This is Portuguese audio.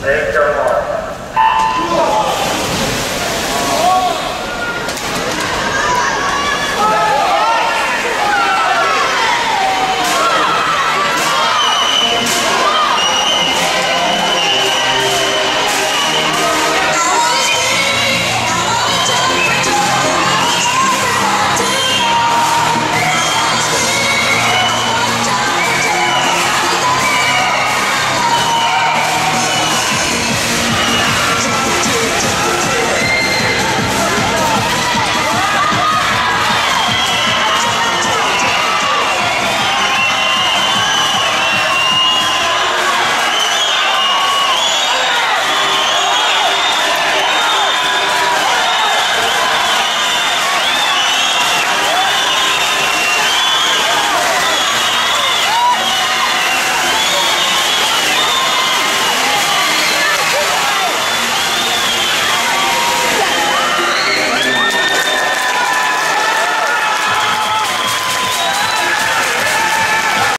né,